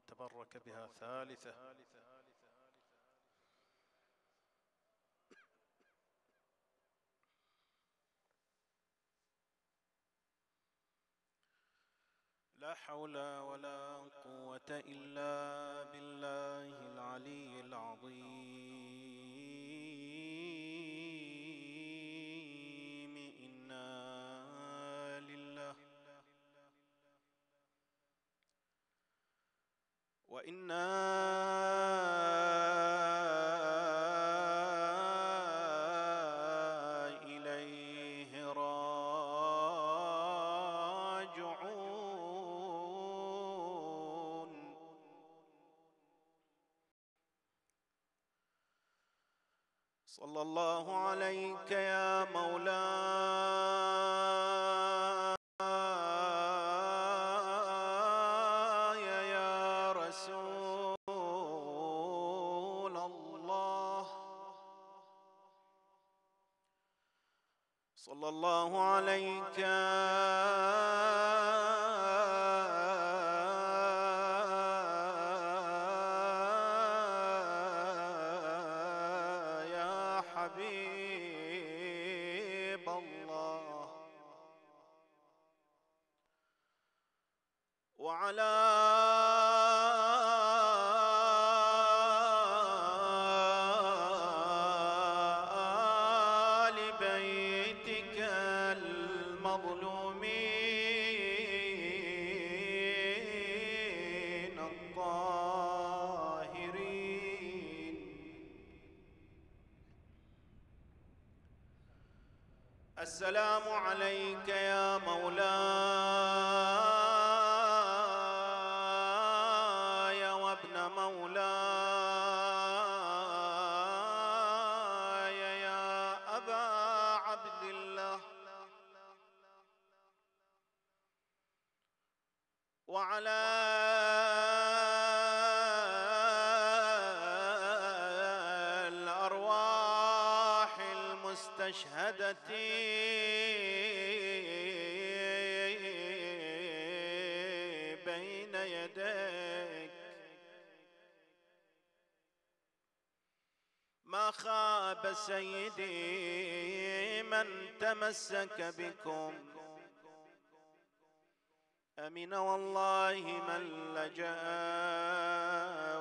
ومن تبرك بها ثالثة. لا حول ولا قوة إلا بالله العلي العظيم. وإنا السلام عليك يا مولاي. تمسك بكم أمن والله من لجأ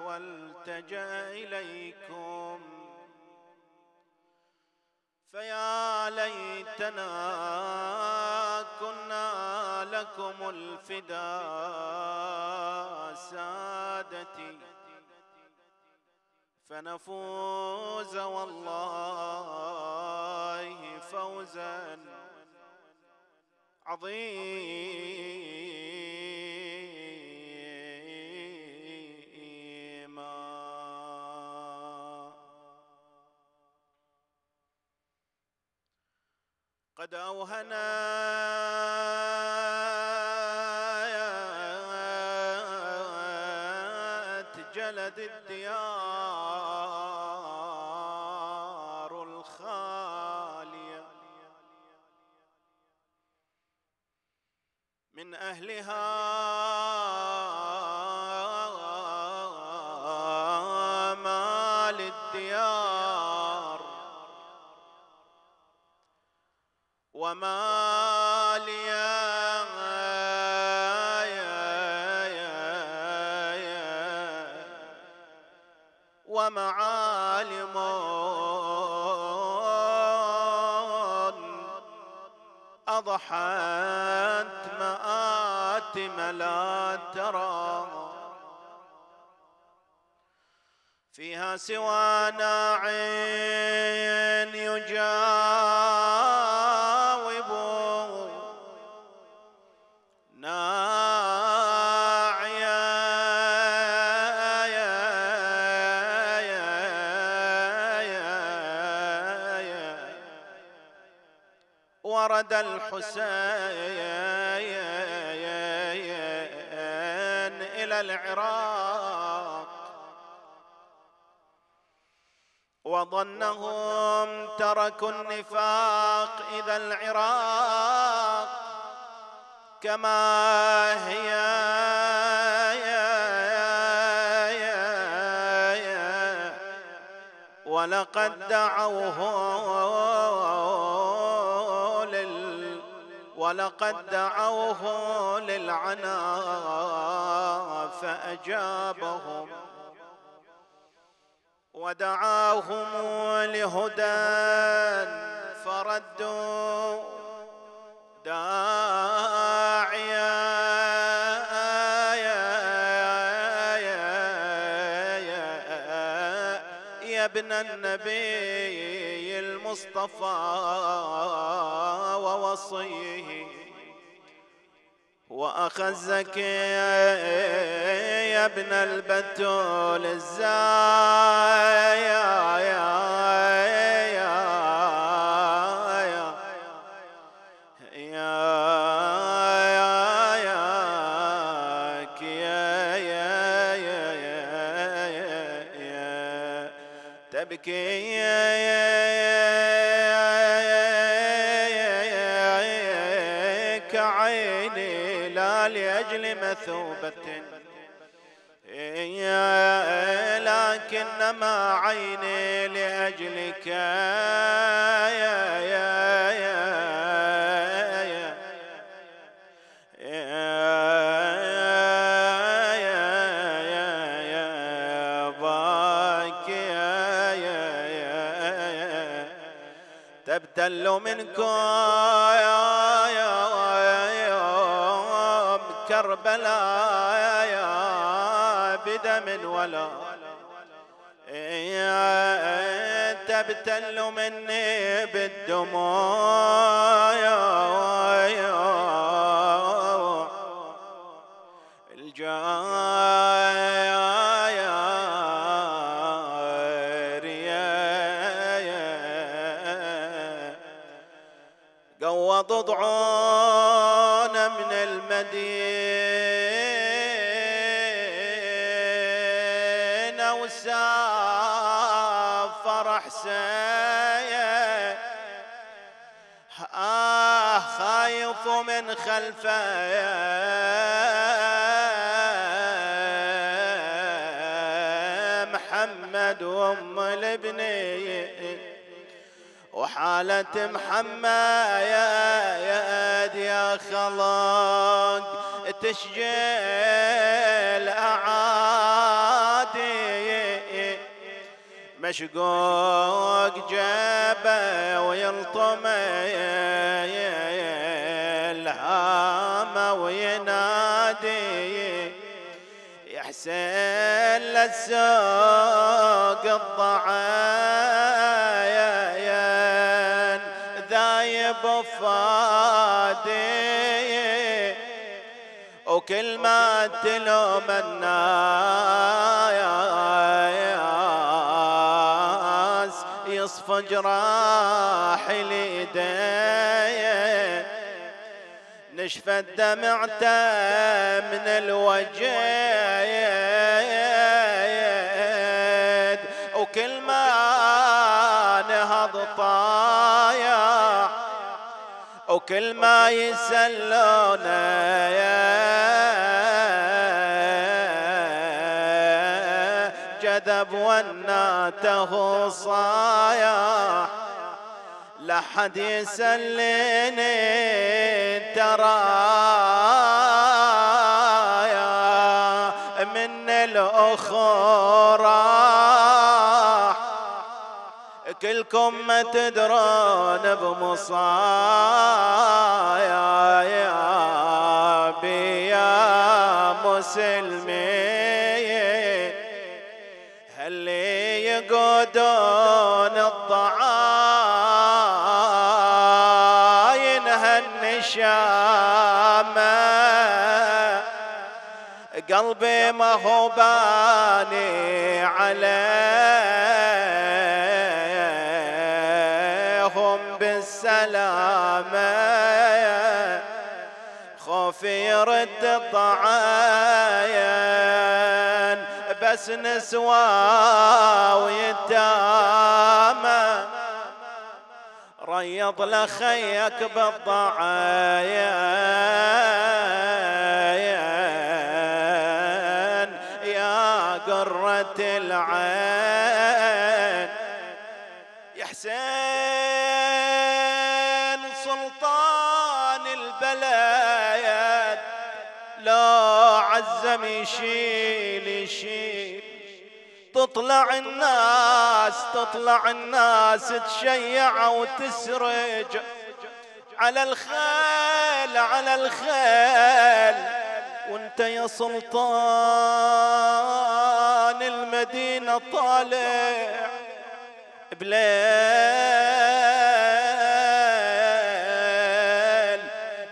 والتجأ إليكم فيا ليتنا كنا لكم الفداء سادتي فنفوز والله فوزا عظيما. قد أوهنت جلد الديار. أهلها. مال الديار وما لي ومعالم أضحت مآتم لا ترى. فيها سوى ناع يجاوب. ناعيا ورد الحسين وظنهم تركوا النفاق إذا العراق كما هي ولقد دعوه لل ولقد دعوه للعنا فأجابهم ودعاهم لهدى فردوا داعيا يا ابن النبي المصطفى ووصيه. وأخزك يا ابن البتول الزايا. عيني لأجلك يا يا تبتل منكم يوم كربلاء بدم ولا تبتل مني بالدموع. وضضعون من المدينة. حسين آه خايف من خلفه محمد وام الابنيه وحالة محمد. يا خلق تشجيل أعادي مشقوق جبه ويلطم الهامة وينادي يا حسين للسوق الضعايا بفادي وكل ما تلوم الناس يصفى جراح اليدين نشفت دمعته من الوجه وكل ما نهض طايح وكل ما يسلونا جذب وناته صايح لحد يسليني ترى من الأخرى كلكم ما تدرون بمصايا. يا مسلمين. يقودون الضعاين هالنشامة. قلبي ما هو باني عليهم بالسلامة. خوفي يرد الضعاين بس نسوى ويتامى ريض لخيك بالضعاين يا قرة العين. حسين سلطان البلد. لا عزم يشيل يشيل تطلع الناس تطلع الناس تشيع وتسرج. على الخيل على الخيل. وانت يا سلطان المدينة طالع بليل.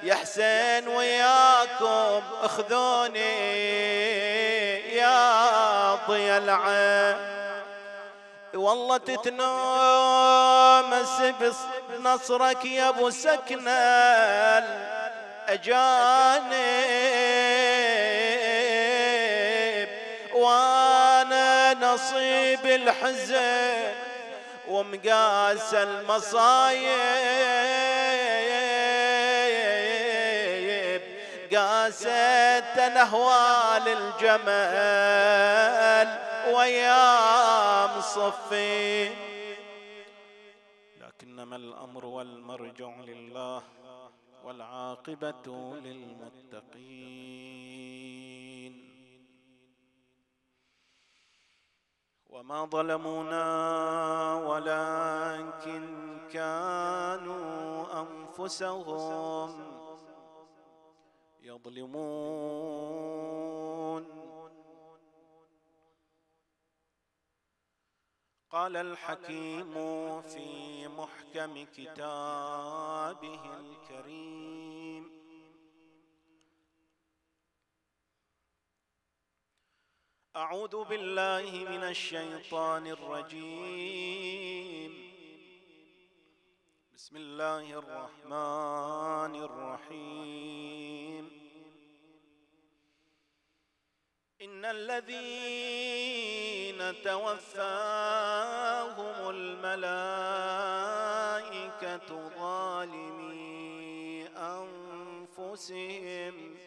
يا حسين وياكم أخذوني. العين. والله تتنامس بنصرك يا أبو سكنه أجانب وأنا نصيب الحزن ومقاس المصايب. قاست نهوال الجمال. ويا مصفي. لكنما الأمر والمرجع لله والعاقبة للمتقين. وما ظلمونا ولكن كانوا أنفسهم يظلمون. قال الحكيم في محكم كتابه الكريم. أعوذ بالله من الشيطان الرجيم. بسم الله الرحمن الرحيم. إن الذين توفاهم الملائكة ظالمي أنفسهم.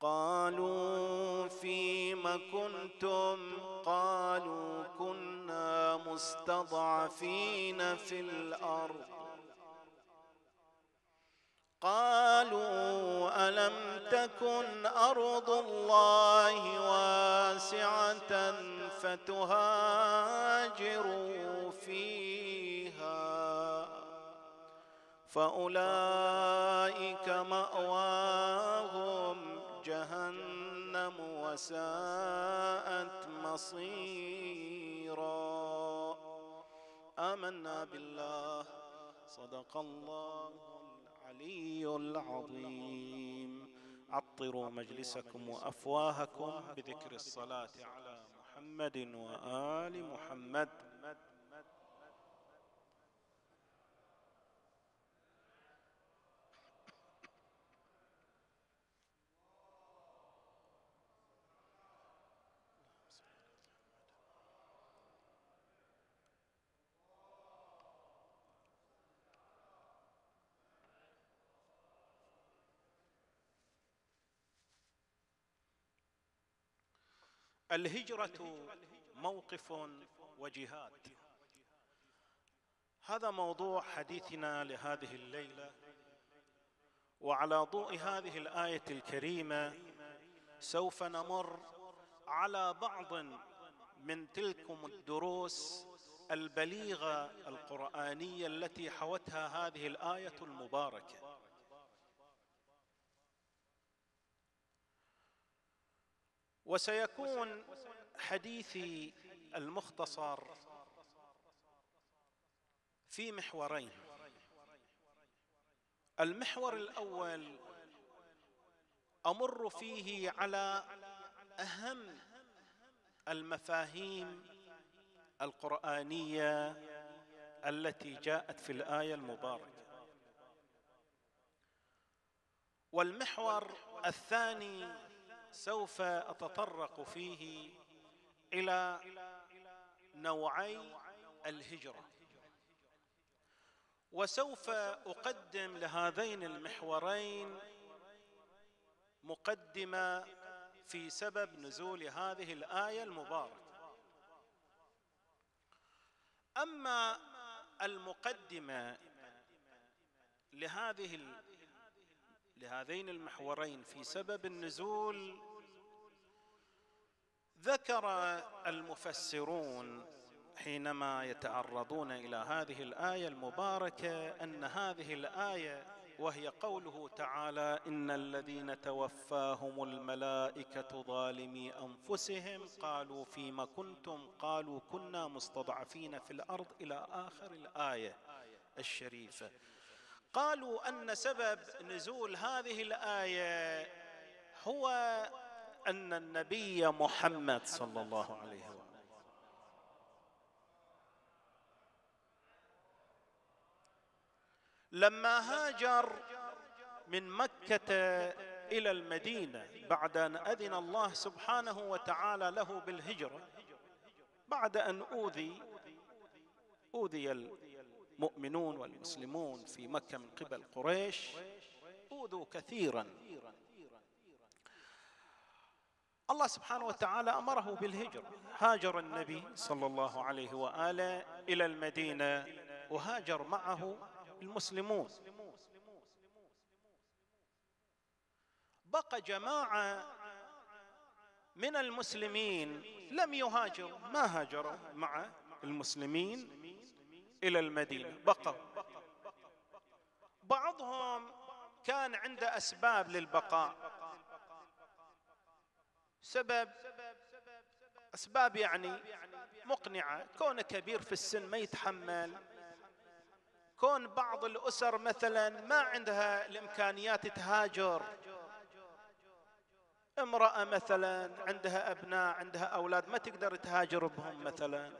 قالوا فيم كنتم؟ قالوا كنا مستضعفين في الأرض. قالوا ألم تكن أرض الله واسعة فتهاجروا فيها فأولئك مأواهم جهنم وساءت مصيرا. آمنا بالله. صدق الله. العلي العظيم. عطروا مجلسكم وأفواهكم بذكر الصلاة على محمد وآل محمد. الهجرة موقف وجهاد. هذا موضوع حديثنا لهذه الليلة وعلى ضوء هذه الآية الكريمة سوف نمر على بعض من تلكم الدروس البليغة القرآنية التي حوتها هذه الآية المباركة. وسيكون حديثي المختصر في محورين. المحور الأول أمر فيه على أهم المفاهيم القرآنية التي جاءت في الآية المباركة. والمحور الثاني سوف أتطرق فيه إلى نوعي الهجرة. وسوف أقدم لهذين المحورين مقدمة في سبب نزول هذه الآية المباركة. أما المقدمة لهذه لهذين المحورين في سبب النزول ذكر المفسرون حينما يتعرضون إلى هذه الآية المباركة أن هذه الآية وهي قوله تعالى إن الذين توفاهم الملائكة ظالمي أنفسهم قالوا فيما كنتم قالوا كنا مستضعفين في الأرض إلى آخر الآية الشريفة. قالوا أن سبب نزول هذه الآية هو أن النبي محمد صلى الله عليه وسلم لما هاجر من مكة إلى المدينة بعد أن أذن الله سبحانه وتعالى له بالهجرة بعد أن أوذي أوذي المؤمنون والمسلمون في مكة من قبل قريش أوذوا كثيرا. الله سبحانه وتعالى أمره بالهجرة. هاجر النبي صلى الله عليه وآله إلى المدينة وهاجر معه المسلمون. بقى جماعة من المسلمين لم يهاجروا ما هاجروا مع المسلمين؟ إلى المدينة. بقوا بعضهم كان عنده أسباب للبقاء. سبب أسباب يعني مقنعة. كونه كبير في السن ما يتحمل. كون بعض الأسر مثلا ما عندها الإمكانيات تهاجر. امرأة مثلا عندها أبناء عندها أولاد ما تقدر تهاجر بهم مثلا.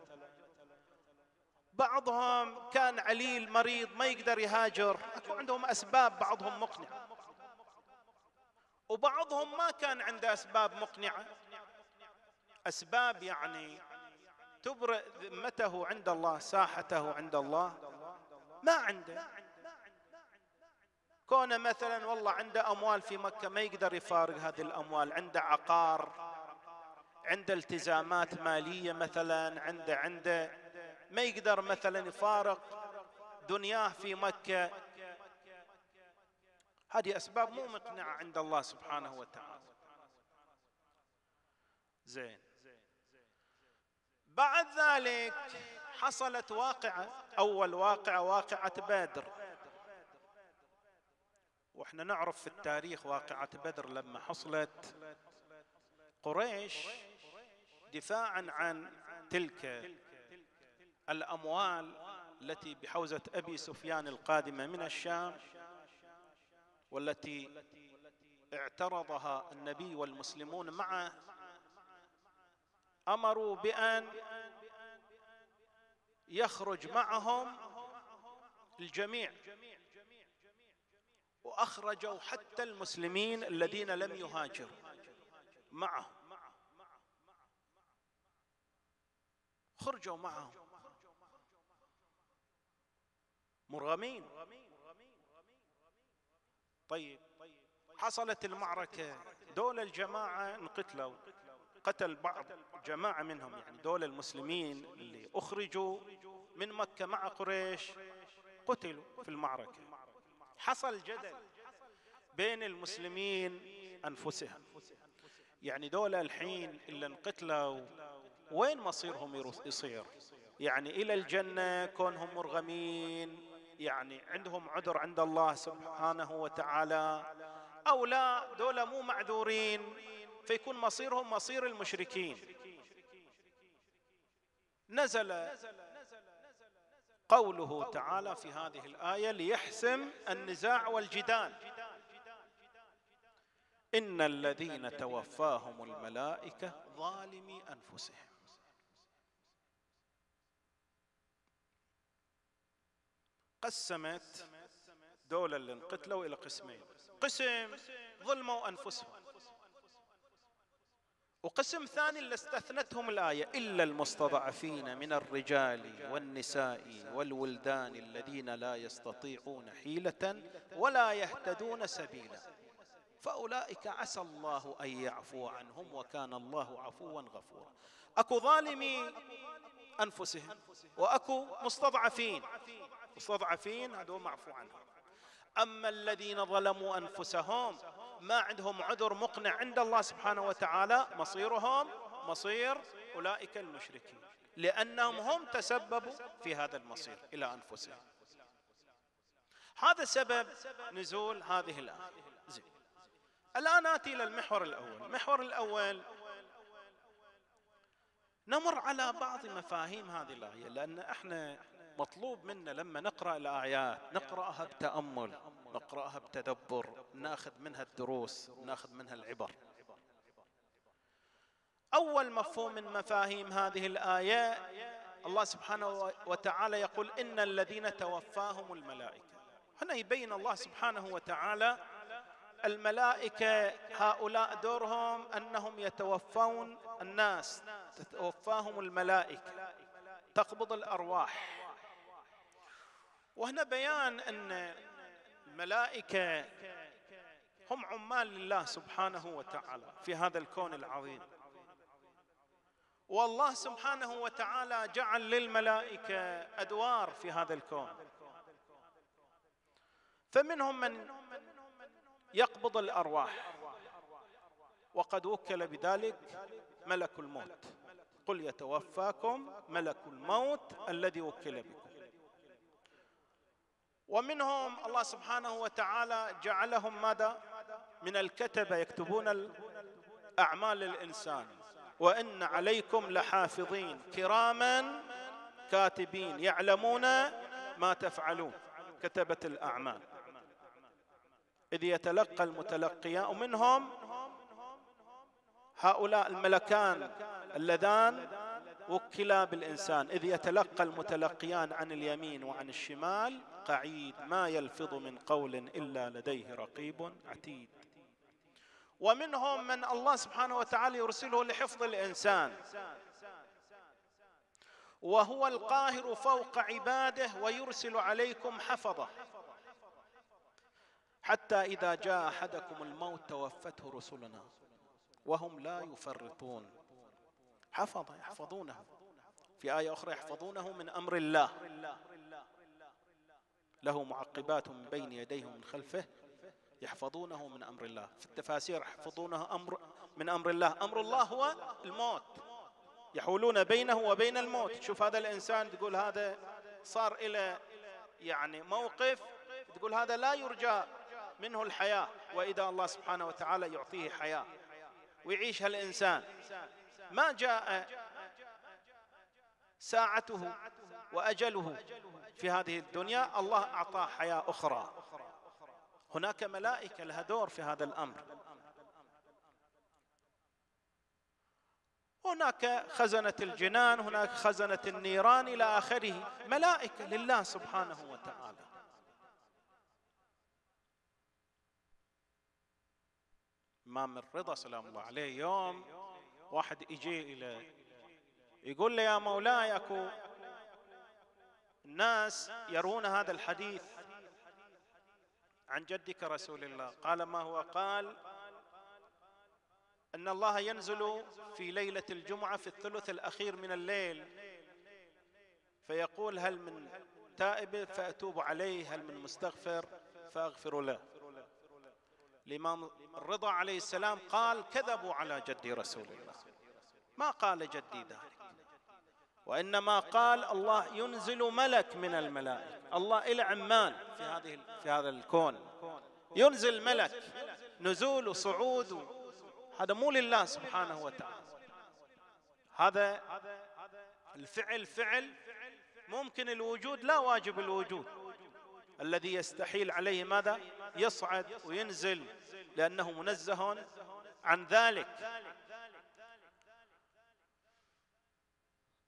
بعضهم كان عليل مريض ما يقدر يهاجر. أكو عندهم أسباب بعضهم مقنعه وبعضهم ما كان عنده أسباب مقنعة. أسباب يعني تبرئ ذمته عند الله ساحته عند الله. ما عنده. كونه مثلا والله عنده أموال في مكة ما يقدر يفارق هذه الأموال. عنده عقار عنده التزامات مالية مثلا عنده عنده. ما يقدر مثلا يفارق دنياه في مكة. هذه أسباب مو مقنعة عند الله سبحانه وتعالى. زين. بعد ذلك حصلت واقعة أول واقعة واقعة بدر. وإحنا نعرف في التاريخ واقعة بدر لما حصلت. قريش دفاعا عن تلك الأموال التي بحوزة أبي سفيان القادمه من الشام والتي اعترضها النبي والمسلمون معه أمروا بأن يخرج معهم الجميع. وأخرجوا حتى المسلمين الذين لم يهاجروا معهم. خرجوا معهم. مرغمين طيب حصلت المعركة دول الجماعة انقتلوا قتل بعض جماعة منهم يعني دول المسلمين اللي أخرجوا من مكة مع قريش قتلوا في المعركة. حصل جدل بين المسلمين أنفسهم. يعني دول الحين اللي انقتلوا وين مصيرهم يصير؟ يعني إلى الجنة كونهم مرغمين يعني عندهم عذر عند الله سبحانه وتعالى أو لا دول مو معذورين فيكون مصيرهم مصير المشركين. نزل قوله تعالى في هذه الآية ليحسم النزاع والجدال. إن الذين توفاهم الملائكة ظالمي أنفسهم. قسمت دول اللي انقتلوا إلى قسمين. قسم ظلموا أنفسهم. وقسم ثاني اللي استثنتهم الآية إلا المستضعفين من الرجال والنساء والولدان الذين لا يستطيعون حيلة ولا يهتدون سبيلا. فأولئك عسى الله أن يعفو عنهم وكان الله عفوا غفورا. أكو ظالمي أنفسهم وأكو مستضعفين. مستضعفين هذول معفو عنهم. أما الذين ظلموا أنفسهم ما عندهم عذر مقنع عند الله سبحانه وتعالى مصيرهم مصير أولئك المشركين لأنهم هم تسببوا في هذا المصير إلى أنفسهم. هذا سبب نزول هذه الآية. زين. الآن ناتي إلى المحور الأول. المحور الأول نمر على بعض مفاهيم هذه الآية لأن إحنا مطلوب منا لما نقرأ الايات نقرأها بتأمل نقرأها بتدبر ناخذ منها الدروس ناخذ منها العبر. أول مفهوم من مفاهيم هذه الآية الله سبحانه وتعالى يقول إن الذين توفاهم الملائكة. هنا يبين الله سبحانه وتعالى الملائكة هؤلاء دورهم أنهم يتوفون الناس تتوفاهم الملائكة تقبض الأرواح. وهنا بيان أن الملائكة هم عمال لله سبحانه وتعالى في هذا الكون العظيم. والله سبحانه وتعالى جعل للملائكة أدوار في هذا الكون. فمنهم من يقبض الأرواح وقد وكل بذلك ملك الموت. قل يتوفاكم ملك الموت الذي وكل بكم. ومنهم الله سبحانه وتعالى جعلهم ماذا؟ من الكتبه يكتبون اعمال الانسان وإن عليكم لحافظين. كراما كاتبين. يعلمون ما تفعلون. كتبه الأعمال. إذ يتلقى المتلقيان منهم هؤلاء الملكان اللذان وكلا بالإنسان. إذ يتلقى المتلقيان عن اليمين وعن الشمال. قعيد ما يلفظ من قول إلا لديه رقيب عتيد. ومنهم من الله سبحانه وتعالى يرسله لحفظ الإنسان. وهو القاهر فوق عباده ويرسل عليكم حفظه. حتى إذا جاء أحدكم الموت توفته رسلنا وهم لا يفرطون. حفظ يحفظونه. في آية أخرى يحفظونه من أمر الله. له معقبات من بين يديه ومن خلفه يحفظونه من أمر الله. في التفاسير يحفظونه أمر من أمر الله. أمر الله هو الموت. يحولون بينه وبين الموت. شوف هذا الإنسان تقول هذا صار إلى يعني موقف تقول هذا لا يرجى منه الحياة. وإذا الله سبحانه وتعالى يعطيه حياة ويعيش هالإنسان. ما جاء ساعته وأجله في هذه الدنيا الله اعطاه حياة أخرى. هناك ملائكة لها دور في هذا الأمر. هناك خزنة الجنان هناك خزنة النيران إلى آخره. ملائكة لله سبحانه وتعالى. امام الرضا سلام الله عليه. يوم واحد يجي إلى يقول له يا مولاي أكو الناس يرون هذا الحديث عن جدك رسول الله. قال ما هو؟ قال أن الله ينزل في ليلة الجمعة في الثلث الأخير من الليل فيقول هل من تائب فأتوب عليه هل من مستغفر فأغفر له. الإمام الرضا عليه السلام قال كذبوا على جدي رسول الله. ما قال جدي ذلك وإنما قال الله ينزل ملك من الملائكة. الله إلى عمال في هذه في هذا الكون. ينزل ملك نزول وصعود. هذا مو لله سبحانه وتعالى. هذا الفعل فعل ممكن الوجود لا واجب الوجود. الذي يستحيل عليه ماذا؟ يصعد وينزل لأنه منزه عن ذلك.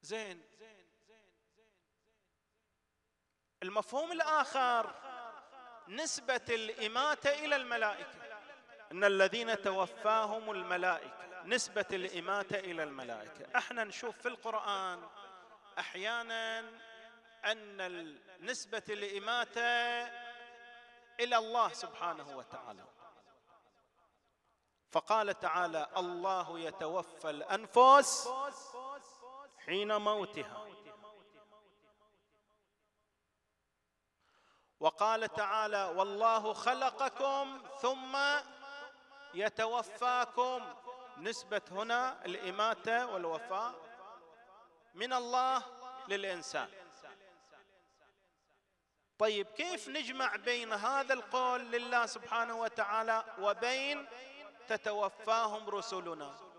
زين. المفهوم الآخر نسبة الإماتة إلى الملائكة. إن الذين توفاهم الملائكة نسبة الإماتة إلى الملائكة. إحنا نشوف في القرآن أحيانا أن نسبة الإماتة إلى الله سبحانه وتعالى. فقال تعالى الله يتوفى الأنفس حين موتها. وقال تعالى والله خلقكم ثم يتوفاكم. نسبة هنا الإماتة والوفاء من الله للإنسان. طيب كيف نجمع بين هذا القول لله سبحانه وتعالى وبين تتوفاهم رسلنا؟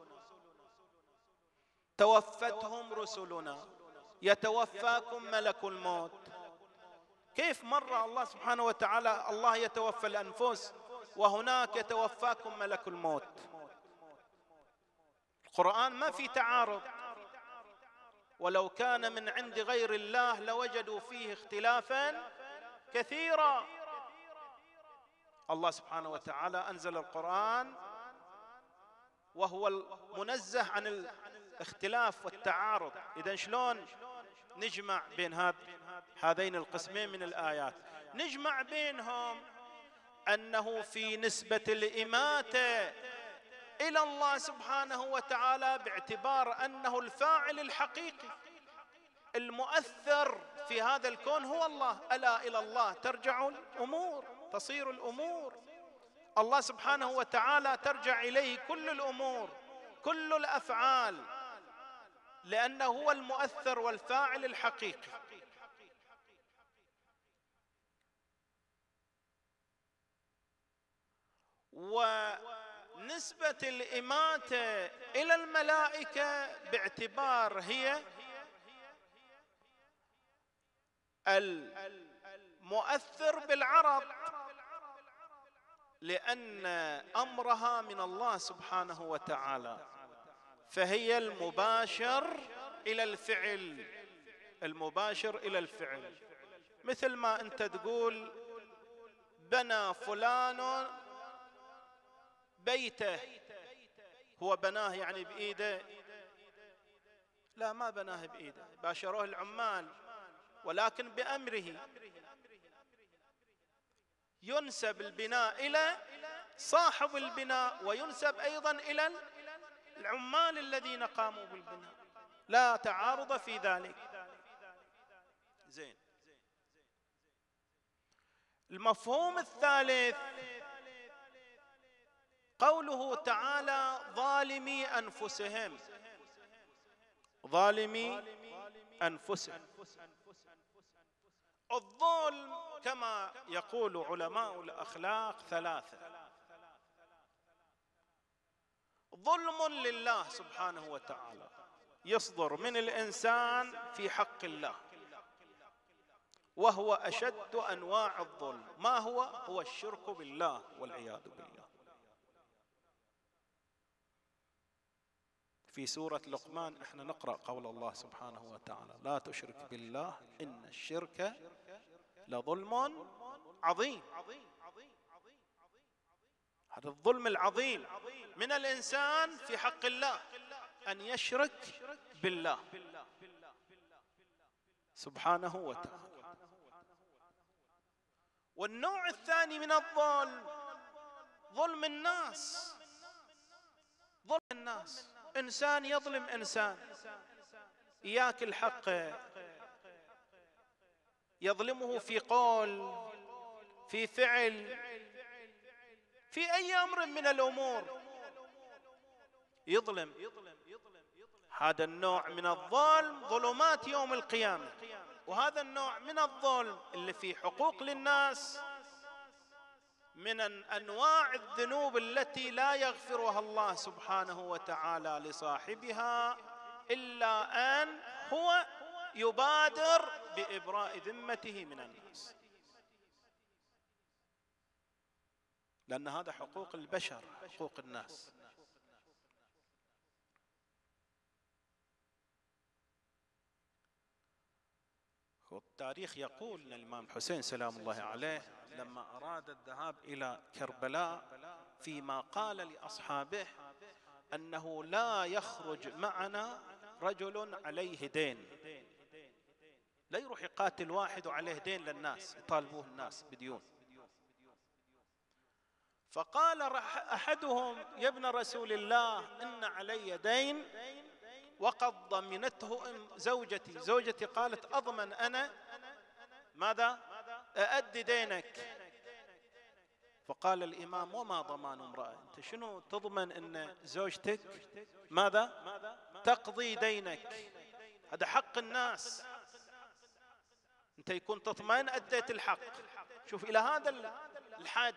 توفتهم رسلنا. يتوفاكم ملك الموت. كيف مر الله سبحانه وتعالى الله يتوفى الأنفس وهناك يتوفاكم ملك الموت. القرآن ما في تعارض. ولو كان من عند غير الله لوجدوا فيه اختلافا كثيرا. الله سبحانه وتعالى أنزل القرآن وهو المنزه عن الاختلاف والتعارض. اذا شلون نجمع بين هذ هذين القسمين من الآيات؟ نجمع بينهم أنه في نسبة الإماتة إلى الله سبحانه وتعالى باعتبار أنه الفاعل الحقيقي. المؤثر في هذا الكون هو الله. ألا إلى الله ترجع الأمور تصير الأمور. الله سبحانه وتعالى ترجع إليه كل الأمور كل الأفعال. لأنه هو المؤثر والفاعل الحقيقي. ونسبة الإماتة إلى الملائكة باعتبار هي المؤثر بالعرض لأن أمرها من الله سبحانه وتعالى. فهي المباشر إلى الفعل المباشر إلى الفعل. مثل ما أنت تقول بنى فلان بيته. هو بناه يعني بإيده؟ لا ما بناه بإيده. باشروه العمال ولكن بأمره. ينسب البناء إلى صاحب البناء وينسب أيضا إلى العمال الذين قاموا بالبناء. لا تعارض في ذلك. زين. المفهوم الثالث. قوله تعالى ظالمي أنفسهم. ظالمي أنفسهم. الظلم كما يقول علماء الأخلاق ثلاثة. ظلم لله سبحانه وتعالى. يصدر من الإنسان في حق الله. وهو أشد أنواع الظلم. ما هو؟ هو الشرك بالله والعياذ بالله. في سورة لقمان إحنا نقرأ قول الله سبحانه وتعالى لا تشرك بالله إن الشرك لظلم عظيم. هذا الظلم العظيم من الإنسان في حق الله أن يشرك بالله. سبحانه وتعالى. والنوع الثاني من الظلم ظلم الناس. ظلم الناس. إنسان يظلم إنسان. إياك الحق. يظلمه في قول في فعل. في أي أمر من الأمور. يظلم. هذا النوع من الظلم ظلمات يوم القيامة. وهذا النوع من الظلم اللي فيه حقوق للناس من أنواع الذنوب التي لا يغفرها الله سبحانه وتعالى لصاحبها إلا أن هو يبادر بإبراء ذمته من الناس. لأن هذا حقوق البشر حقوق الناس. التاريخ يقول إن الإمام الحسين سلام الله عليه لما أراد الذهاب إلى كربلاء فيما قال لأصحابه أنه لا يخرج معنا رجل عليه دين. لا يروح يقاتل واحد وعليه دين للناس يطالبوه الناس بديون. فقال أحدهم يا ابن رسول الله إن علي دين وقد ضمنته زوجتي. زوجتي قالت أضمن أنا؟ ماذا؟ اادي دينك. فقال الإمام وما ضمان امرأة؟ أنت شنو تضمن إن زوجتك؟ ماذا؟ تقضي دينك. هذا حق الناس. أنت يكون تطمئن أديت الحق. شوف إلى هذا الحد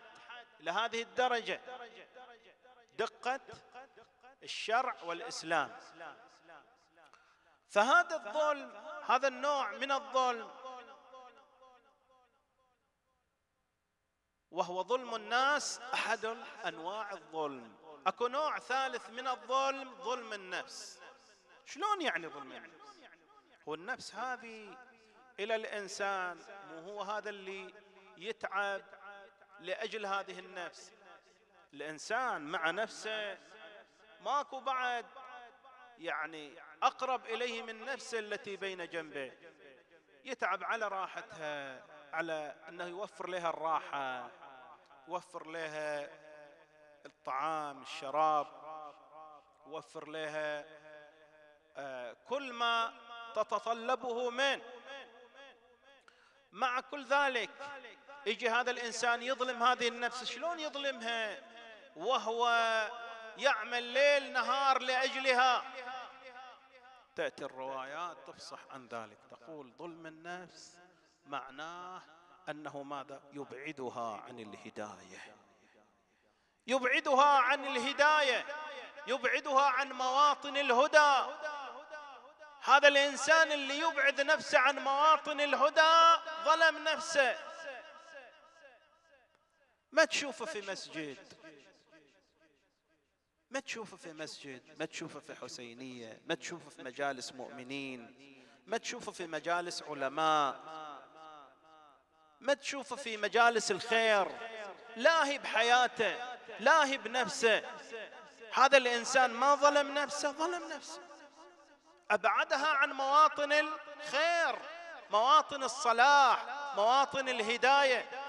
إلى هذه الدرجة. دقه الشرع والإسلام. فهذا الظلم هذا النوع من الظلم وهو ظلم الناس أحد أنواع الظلم. أكو نوع ثالث من الظلم ظلم النفس. شلون يعني ظلم النفس؟ هو النفس هذه إلى الإنسان مو هو هذا اللي يتعب لأجل هذه النفس. الإنسان مع نفسه ماكو بعد يعني أقرب إليه من نفسه التي بين جنبه. يتعب على راحتها على أنه يوفر لها الراحة يوفر لها الطعام الشراب يوفر لها آه، كل ما تتطلبه من مع كل ذلك يجي هذا الإنسان يظلم هذه النفس شلون يظلمها؟ وهو يعمل ليل نهار لأجلها. تأتي الروايات تفصح عن ذلك. تقول ظلم النفس معناه أنه ماذا؟ يبعدها عن الهداية. يبعدها عن الهداية. يبعدها عن مواطن الهدى. هذا الإنسان اللي يبعد نفسه عن مواطن الهدى ظلم نفسه. ما تشوفه في مسجد؟ ما تشوفه في مسجد؟ ما تشوفه في حسينية؟ ما تشوفه في مجالس مؤمنين؟ ما تشوفه في مجالس علماء؟ ما تشوفه في مجالس الخير؟ لاهي بحياته لاهي بنفسه. هذا الإنسان ما ظلم نفسه ظلم نفسه. أبعدها عن مواطن الخير مواطن الصلاح مواطن الهداية.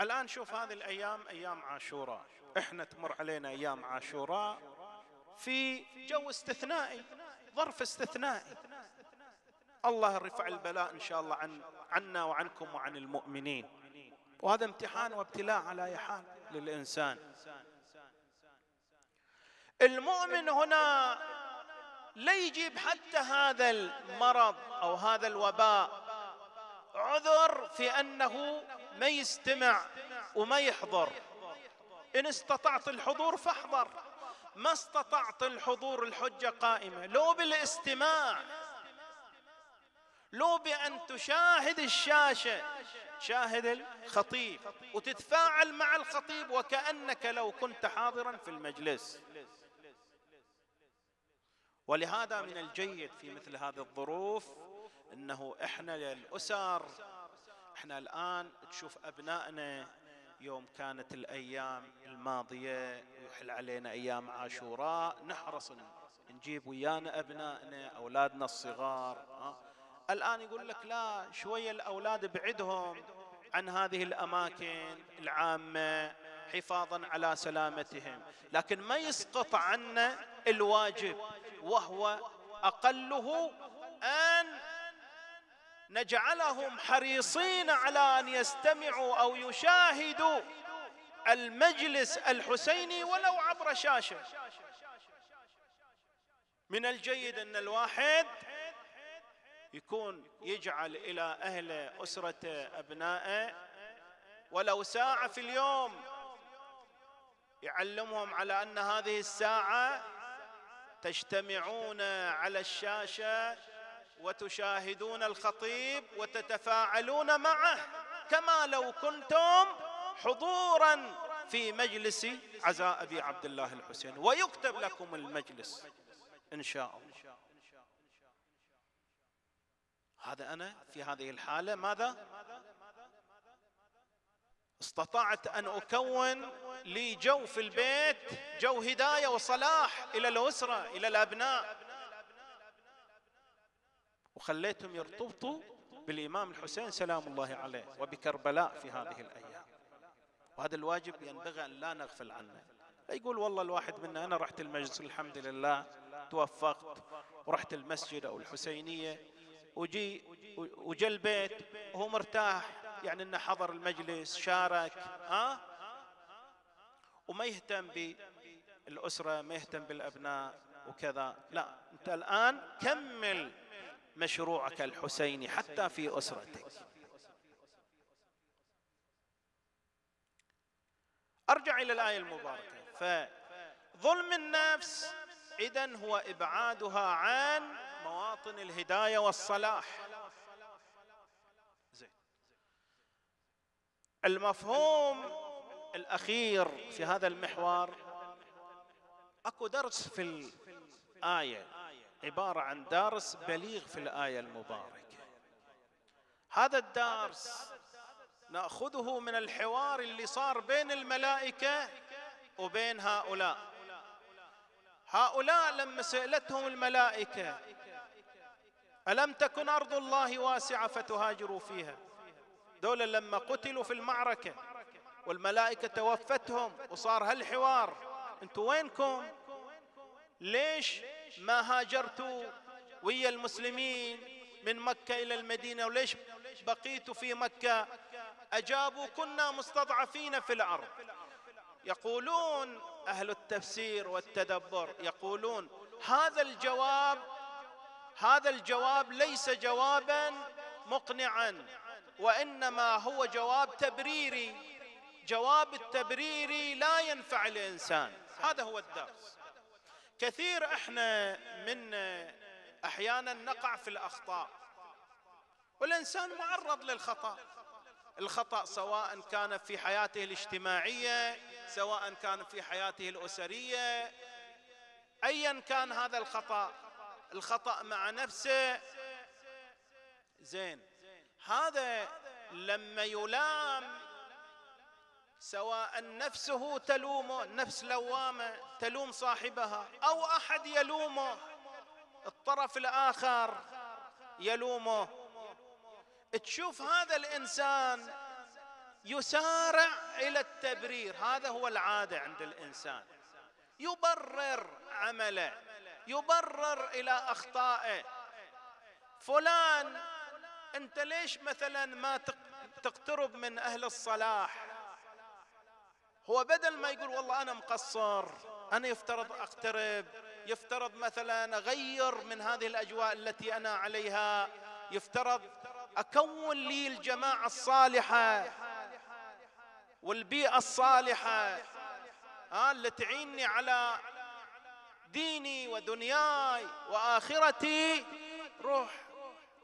الآن شوف هذه الأيام أيام عاشوراء. إحنا تمر علينا أيام عاشوراء في جو استثنائي ظرف استثنائي. الله رفع البلاء إن شاء الله عن عنا وعنكم وعن المؤمنين. وهذا امتحان وابتلاء على أي حال؟ للإنسان. المؤمن هنا لا يجيب حتى هذا المرض أو هذا الوباء. عذر في أنه ما يستمع وما يحضر. إن استطعت الحضور فاحضر. ما استطعت الحضور الحجة قائمة. لو بالاستماع. لو بأن تشاهد الشاشة. شاهد الخطيب. وتتفاعل مع الخطيب وكأنك لو كنت حاضرا في المجلس. ولهذا من الجيد في مثل هذه الظروف إنه إحنا للأسر. إحنا الآن تشوف أبنائنا يوم كانت الأيام الماضية يحل علينا أيام عاشوراء. نحرص نجيب ويانا أبنائنا أولادنا الصغار الآن يقول لك لا شوية الأولاد بعدهم عن هذه الأماكن العامة حفاظا على سلامتهم. لكن ما يسقط عنا الواجب وهو أقله أن نجعلهم حريصين على أن يستمعوا أو يشاهدوا المجلس الحسيني ولو عبر شاشة. من الجيد أن الواحد يكون يجعل إلى اهله اسرته أبنائه ولو ساعة في اليوم يعلمهم على أن هذه الساعة تجتمعون على الشاشة وتشاهدون الخطيب وتتفاعلون معه كما لو كنتم حضورا في مجلس عزاء أبي عبد الله الحسين. ويكتب لكم المجلس إن شاء الله. هذا أنا في هذه الحالة ماذا؟ استطعت أن أكون لي جو في البيت جو هداية وصلاح إلى الأسرة إلى الأبناء. وخليتهم يرتبطوا بالإمام الحسين سلام الله عليه وبكربلاء في هذه الأيام. وهذا الواجب ينبغي أن لا نغفل عنه. لا يقول والله الواحد منا أنا رحت المجلس الحمد لله توفقت ورحت المسجد أو الحسينية وجي وجا البيت وهو مرتاح يعني إنه حضر المجلس شارك ها؟ وما يهتم بالأسرة ما يهتم بالأبناء وكذا. لا أنت الآن كمل مشروعك الحسيني حتى في أسرتك. أرجع إلى الآية المباركة. فظلم النفس اذا هو إبعادها عن مواطن الهداية والصلاح. زين. المفهوم الأخير في هذا المحور أكو درس في الآية عبارة عن درس بليغ في الآية المباركة. هذا الدرس نأخذه من الحوار اللي صار بين الملائكة وبين هؤلاء. هؤلاء لما سألتهم الملائكة ألم تكن أرض الله واسعة فتهاجروا فيها؟ دول لما قتلوا في المعركة والملائكة توفتهم وصار هالحوار أنتم وينكم؟ ليش ما هاجرتوا ويا المسلمين من مكة إلى المدينة وليش بقيتوا في مكة؟ أجابوا كنا مستضعفين في الأرض. يقولون أهل التفسير والتدبر يقولون هذا الجواب هذا الجواب ليس جوابا مقنعا وإنما هو جواب تبريري. جواب التبريري لا ينفع الإنسان. هذا هو الدرس. كثير إحنا من أحيانا نقع في الاخطاء. والانسان معرض للخطأ. الخطأ سواء كان في حياته الاجتماعية سواء كان في حياته الأسرية. ايا كان هذا الخطأ. الخطأ مع نفسه. زين. هذا لما يلام سواء نفسه تلومه نفس لوامة تلوم صاحبها أو أحد يلومه الطرف الآخر يلومه. تشوف هذا الإنسان يسارع إلى التبرير هذا هو العادة عند الإنسان. يبرر عمله يبرر إلى أخطائه. فلان أنت ليش مثلا ما تقترب من أهل الصلاح؟ هو بدل ما يقول والله أنا مقصر أنا يفترض أقترب يفترض مثلا أغير من هذه الأجواء التي أنا عليها يفترض أكون لي الجماعة الصالحة والبيئة الصالحة ها اللي تعيني على ديني ودنياي وآخرتي روح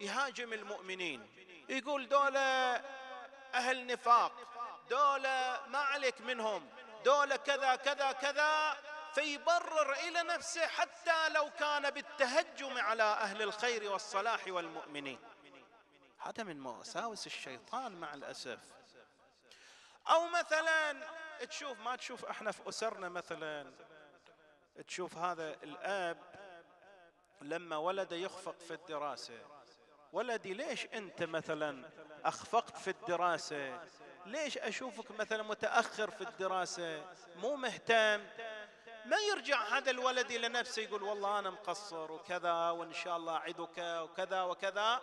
يهاجم المؤمنين. يقول دولة أهل نفاق. دولة ما عليك منهم دولة كذا كذا كذا فيبرر إلى نفسه حتى لو كان بالتهجم على أهل الخير والصلاح والمؤمنين. هذا من وساوس الشيطان مع الأسف. أو مثلا تشوف ما تشوف إحنا في أسرنا مثلا تشوف هذا الأب لما ولد يخفق في الدراسة. ولدي ليش أنت مثلا أخفقت في الدراسة؟ ليش أشوفك مثلا متأخر في الدراسة مو مهتم؟ ما يرجع هذا الولد إلى نفسه يقول والله أنا مقصر وكذا وإن شاء الله أعدك وكذا وكذا.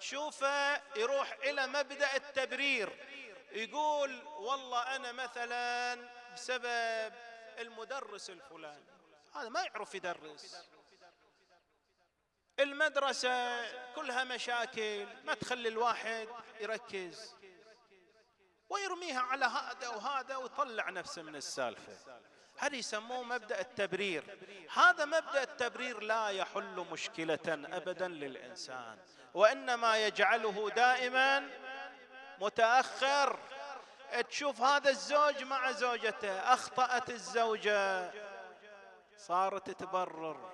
تشوفه يروح إلى مبدأ التبرير يقول والله أنا مثلا بسبب المدرس الفلاني. هذا ما يعرف يدرس. المدرسة كلها مشاكل ما تخلي الواحد يركز. ويرميها على هذا وهذا ويطلع نفسه من السالفة. هذا يسموه مبدأ التبرير. هذا مبدأ التبرير لا يحل مشكلة أبدا للإنسان وإنما يجعله دائما متأخر. تشوف هذا الزوج مع زوجته أخطأت الزوجة صارت تبرر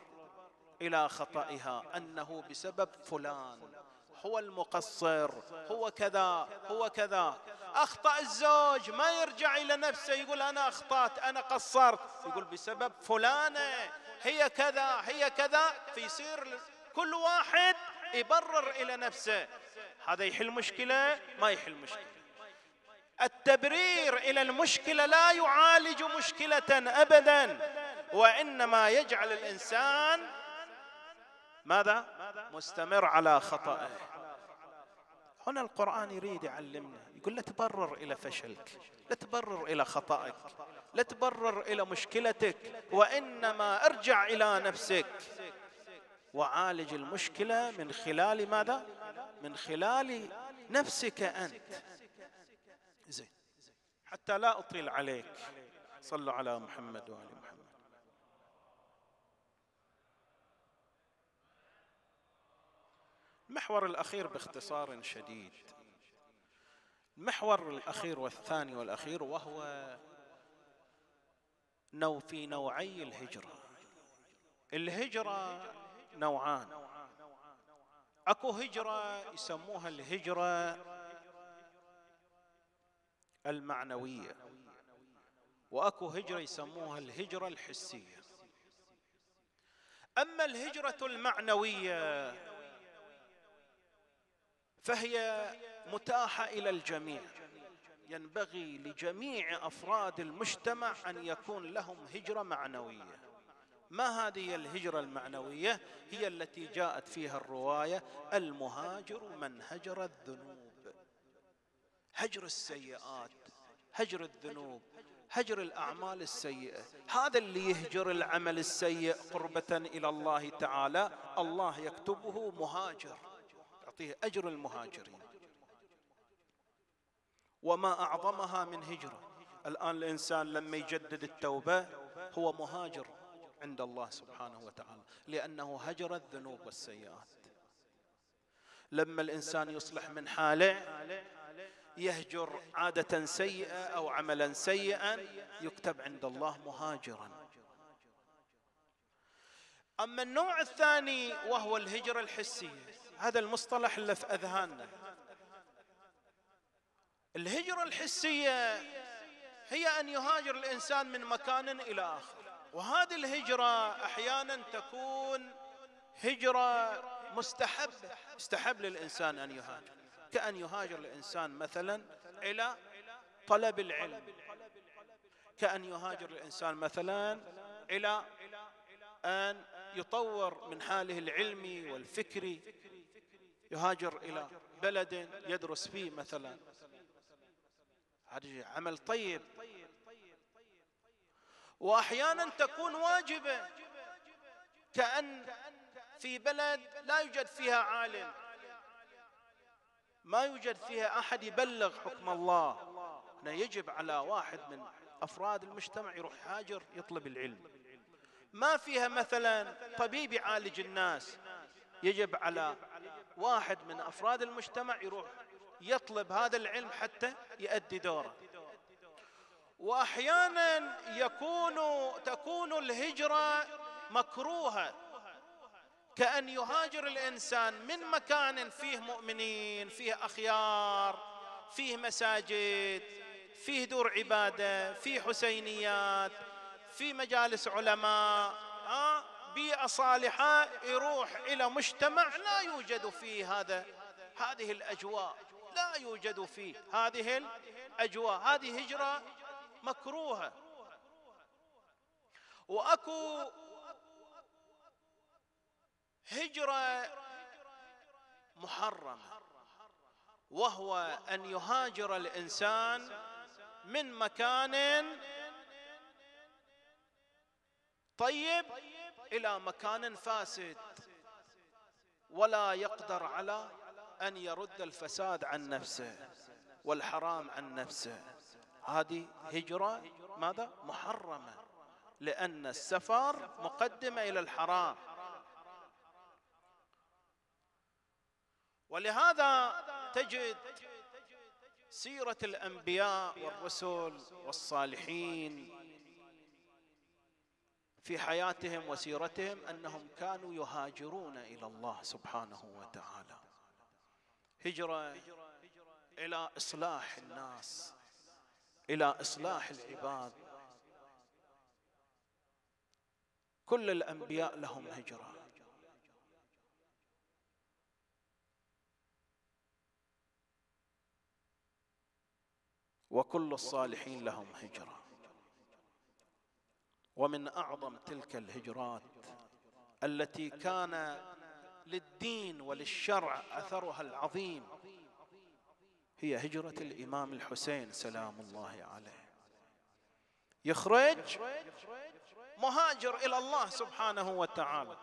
إلى خطئها أنه بسبب فلان. هو المقصر هو كذا هو كذا. أخطأ الزوج ما يرجع إلى نفسه يقول أنا أخطأت أنا قصرت. يقول بسبب فلانة هي كذا هي كذا. فيصير كل واحد يبرر إلى نفسه. هذا يحل مشكلة؟ ما يحل مشكلة. التبرير إلى المشكلة لا يعالج مشكلة ابدا وإنما يجعل الإنسان ماذا؟ مستمر على خطأه. هنا القرآن يريد يعلمنا يقول لا تبرر إلى فشلك لا تبرر إلى خطأك لا تبرر إلى مشكلتك وإنما ارجع إلى نفسك. وعالج المشكلة من خلال ماذا؟ من خلال نفسك أنت. زين حتى لا أطيل عليك. صلوا على محمد وآل محمد المحور الأخير باختصار شديد. المحور الأخير والثاني والأخير وهو نو في نوعي الهجرة. الهجرة نوعان. أكو هجرة يسموها الهجرة المعنوية وأكو هجرة يسموها الهجرة الحسية. أما الهجرة المعنوية فهي متاحة إلى الجميع. ينبغي لجميع أفراد المجتمع أن يكون لهم هجرة معنوية. ما هذه الهجرة المعنوية؟ هي التي جاءت فيها الرواية المهاجر من هجر الذنوب. هجر السيئات هجر الذنوب هجر الأعمال السيئة. هذا اللي يهجر العمل السيء قربة إلى الله تعالى. الله يكتبه مهاجر. يعطيه أجر المهاجرين. وما أعظمها من هجرة. الآن الإنسان لما يجدد التوبة هو مهاجر عند الله سبحانه وتعالى لأنه هجر الذنوب والسيئات. لما الإنسان يصلح من حاله يهجر عادة سيئة أو عملا سيئا يكتب عند الله مهاجرا. أما النوع الثاني وهو الهجرة الحسية. هذا المصطلح اللي في اذهاننا الهجرة الحسية هي أن يهاجر الإنسان من مكان إلى آخر. وهذه الهجرة أحيانا تكون هجرة مستحبة. يستحب للإنسان أن يهاجر. كأن يهاجر الإنسان مثلا إلى طلب العلم. كأن يهاجر الإنسان مثلا إلى أن يطور من حاله العلمي والفكري. يهاجر إلى بلد يدرس فيه مثلا. عمل طيب. وأحيانا تكون واجبة كأن في بلد لا يوجد فيها عالم. ما يوجد فيها أحد يبلغ حكم الله. هنا يجب على واحد من أفراد المجتمع يروح هاجر يطلب العلم. ما فيها مثلا طبيب يعالج الناس. يجب على واحد من أفراد المجتمع يروح يطلب هذا العلم حتى يؤدي دوره. وأحيانا يكون تكون الهجرة مكروهة كأن يهاجر الإنسان من مكان فيه مؤمنين فيه أخيار فيه مساجد فيه دور عبادة فيه حسينيات فيه مجالس علماء ها بيئة صالحة يروح إلى مجتمع لا يوجد فيه هذا هذه الأجواء لا يوجد فيه هذه الأجواء هذه هجرة مكروهة. وأكو هجرة محرمة وهو أن يهاجر الإنسان من مكان طيب إلى مكان فاسد. ولا يقدر على أن يرد الفساد عن نفسه والحرام عن نفسه. هذه هجرة ماذا؟ محرمة. لأن السفر مقدمة إلى الحرام. ولهذا تجد سيرة الأنبياء والرسل والصالحين في حياتهم وسيرتهم أنهم كانوا يهاجرون إلى الله سبحانه وتعالى. هجرة إلى إصلاح الناس إلى إصلاح العباد. كل الأنبياء لهم هجرة. وكل الصالحين لهم هجرة. ومن أعظم تلك الهجرات التي كان للدين وللشرع أثرها العظيم هي هجرة الإمام الحسين سلام الله عليه. يخرج مهاجر إلى الله سبحانه وتعالى.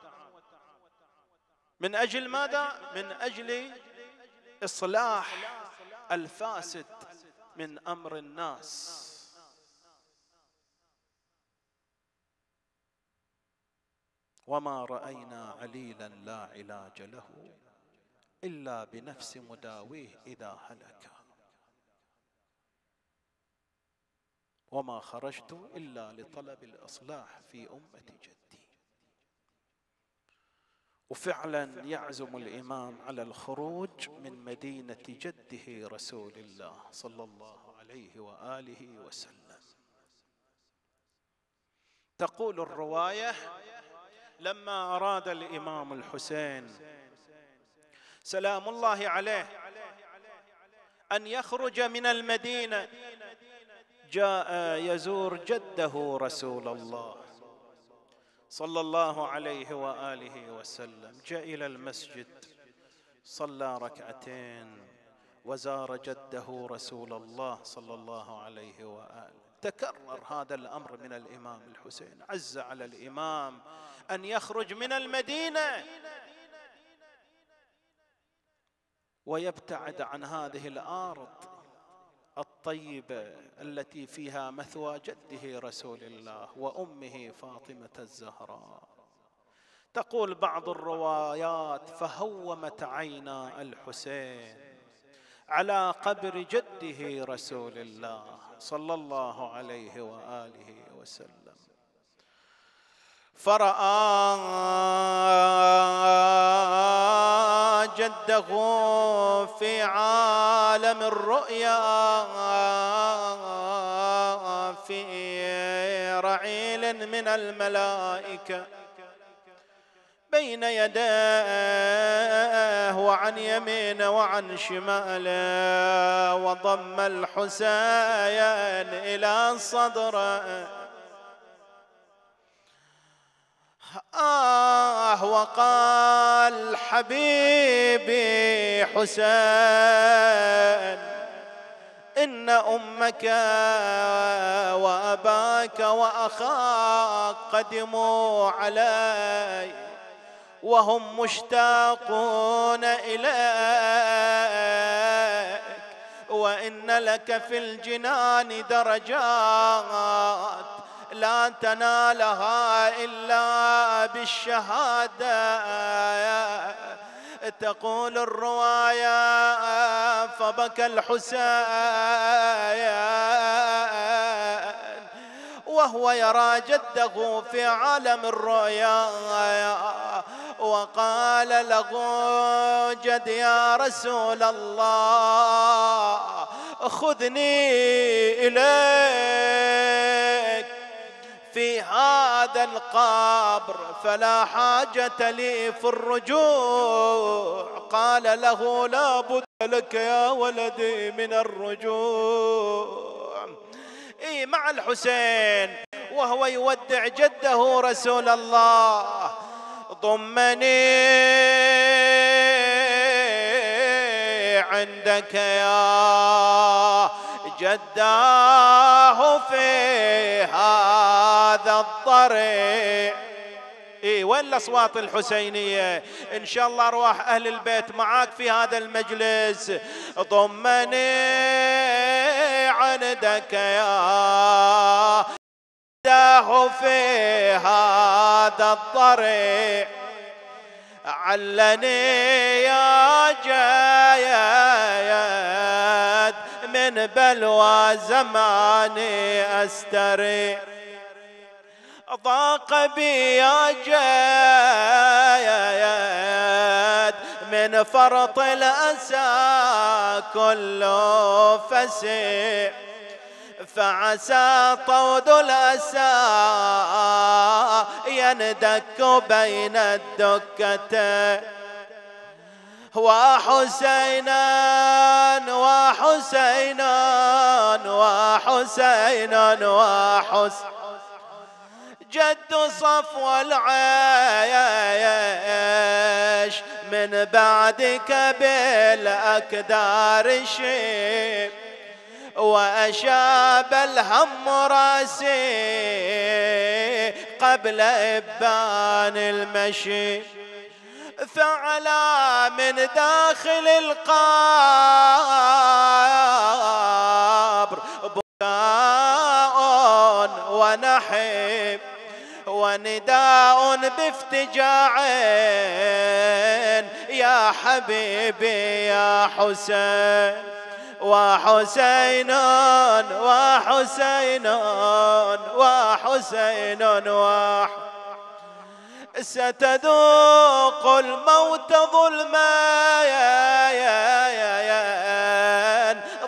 من أجل ماذا؟ من أجل إصلاح الفاسد من أمر الناس. وما راينا عليلا لا علاج له الا بنفس مداويه اذا هلك. وما خرجت الا لطلب الاصلاح في امه جدي. وفعلا يعزم الإمام على الخروج من مدينة جده رسول الله صلى الله عليه وآله وسلم. تقول الرواية لما أراد الإمام الحسين سلام الله عليه أن يخرج من المدينة جاء يزور جده رسول الله صلى الله عليه وآله وسلم جاء إلى المسجد صلى ركعتين وزار جده رسول الله صلى الله عليه وآله. تكرر هذا الأمر من الإمام الحسين عز على الإمام أن يخرج من المدينة. ويبتعد عن هذه الأرض الطيبة التي فيها مثوى جده رسول الله وأمه فاطمة الزهراء. تقول بعض الروايات فهومت عينا الحسين على قبر جده رسول الله صلى الله عليه وآله وسلم. فراى جده في عالم الرؤيا في رعيل من الملائكة بين يديه وعن يمينه وعن شماله وضم الحسين إلى صدره. آه وقال حبيبي حسين إن أمك وأباك وأخاك قدموا علي وهم مشتاقون إليك وإن لك في الجنان درجات. لا تنالها إلا بالشهادة. تقول الرواية فبكى الحسين. وهو يرى جده في عالم الرؤيا. وقال له جد يا رسول الله خذني إليك. في هذا القبر فلا حاجة لي في الرجوع. قال له لا بد لك يا ولدي من الرجوع. إي مع الحسين وهو يودع جده رسول الله. ضمني عندك يا جداه في هذا الضريع إيه وين الأصوات الحسينية؟ إن شاء الله أرواح أهل البيت معاك في هذا المجلس. ضمني عندك يا جداه في هذا الضريع علني يا جايد من بلوى زماني أستري. ضاق بي يا جايد من فرط الأسى كل فسيح فعسى طود الأسى يندك بين الدكتين وحسينا وحسينا وحسين وحسين جد صفو العيش من بعدك بالأكدار شيب وأشاب الهم راسي قبل إبان المشي فعلى من داخل القبر بكاء ونحب ونداء بافتجاع يا حبيبي يا حسين وحسين وحسين وحسين وحسين ستذوق الموت ظلما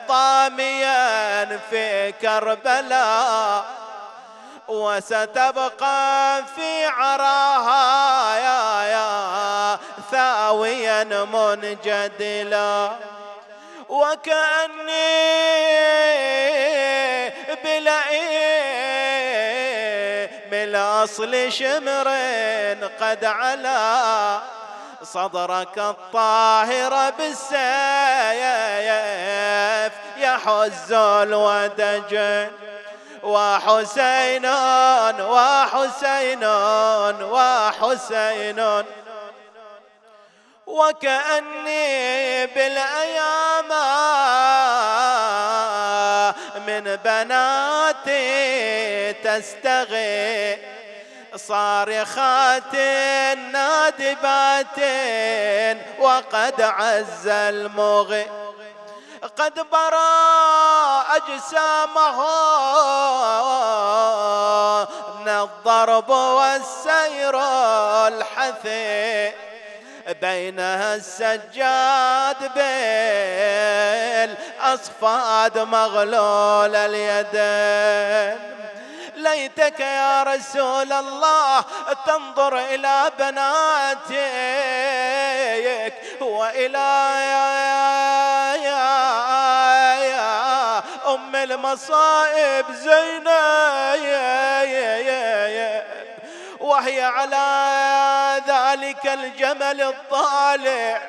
ضاميا في كربلاء. وستبقى في عراها يا يا ثاويا منجدلا. وكأني بلئيم من أصل شمر قد علا صدرك الطاهر بالسيف يحز الودجن وحسين وحسين وحسين. وكأني بناتي تستغي صارخات نادبات وقد عز المغي. قد برا أجسامه من الضرب والسير الحثي. بينها السجاد بالأصفاد مغلول اليدين. ليتك يا رسول الله تنظر إلى بناتك وإلى يا يا يا أم المصائب زينب وهي على ذلك الجمل الطالع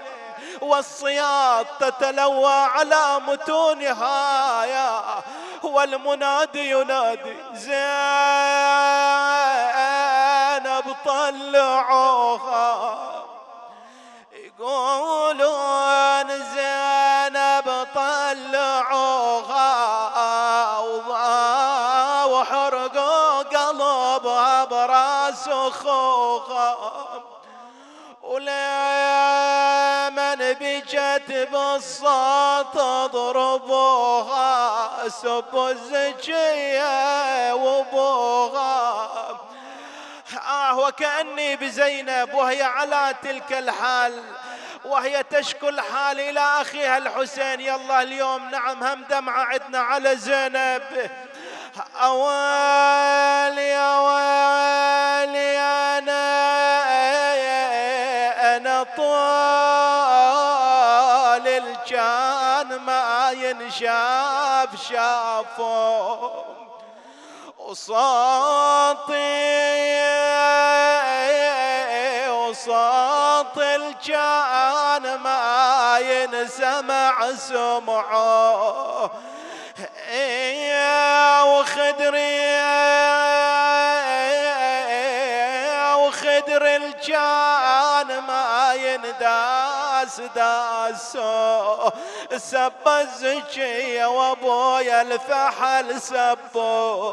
والصياط تتلوى على متونها يا والمنادي ينادي زينب طلعوها. يقولون زينب طلعوها. براس خوخا ولمن بجت بالصوت تضربوها سب الزكية وابوها آه وكأني بزينب وهي على تلك الحال وهي تشكو الحال إلى أخيها الحسين. يلا اليوم نعم هم دمعة عدنا على زينب. أوالي أوالي أنا أنا طال الجان ما ينشاف شافه. وصوتي وصوت الجان ما ينسمع سمعه. وخدري وخدر الجان ما ينداس داسو سب الزكية وابويا الفحل سبو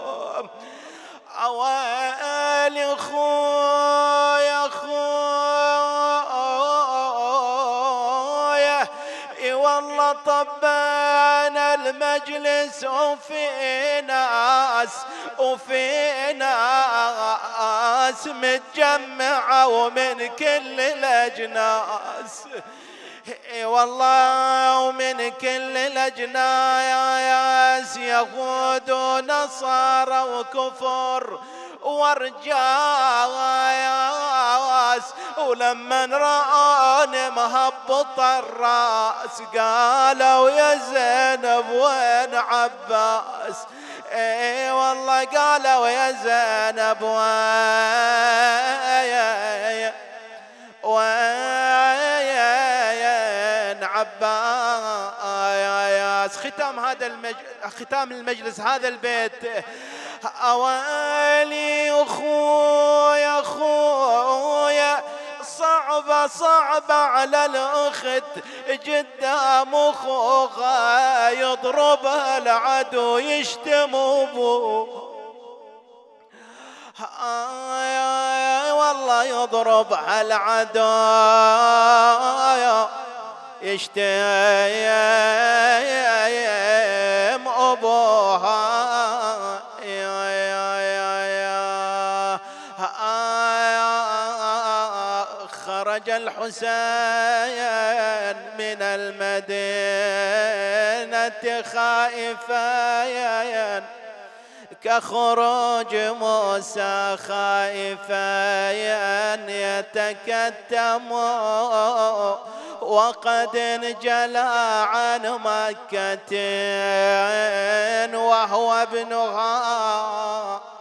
خويا خويا طبينا المجلس وفي ناس وفي ناس متجمعة ومن كل الأجناس. إي والله ومن كل الأجناس يهود ونصارى وكفر. ورجاس ولما رآني مهبط الرأس قالوا يا زينب وين عباس؟ اي والله قالوا يا زينب وين؟ عباس؟ ختام هذا المجلس ختام المجلس هذا البيت. أوالي أخويا أخويا صعبة صعبة على الأخت. قدام أخوها يضرب العدو يشتم أبوه. والله يضرب العدو. يشتم أبوها الحسين من المدينة خائفا كخروج موسى خائفا يتكتم وقد انجلى عن مكة وهو ابنها.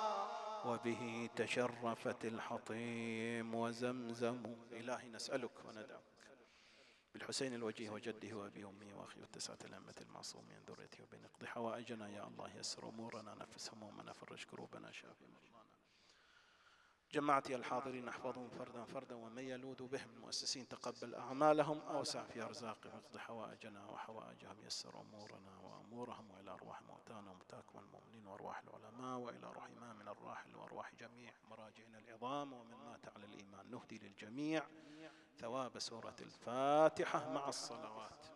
تشرفت الحطيم وزمزم. إلهي نسألك وندعوك بالحسين الوجيه وجده وأبي أمي وأخي والتسعة الأئمة المعصومين ذريته وبين اقضي حوائجنا. يا الله يسر أمورنا نفس همومنا فرج كروبنا شافي. مرضانا جماعتي الحاضرين احفظهم فردا فردا ومن يلوذ بهم المؤسسين تقبل أعمالهم أوسع في أرزاقهم اقض حوائجنا وحوائجهم يسر أمورنا وأمورهم وإلى أرواح موتانا وموتاكم المؤمنين وأرواح العلماء وإلى روح من الراحل وأرواح جميع مراجعنا العظام ومن مات على الإيمان. نهدي للجميع ثواب سورة الفاتحة مع الصلوات.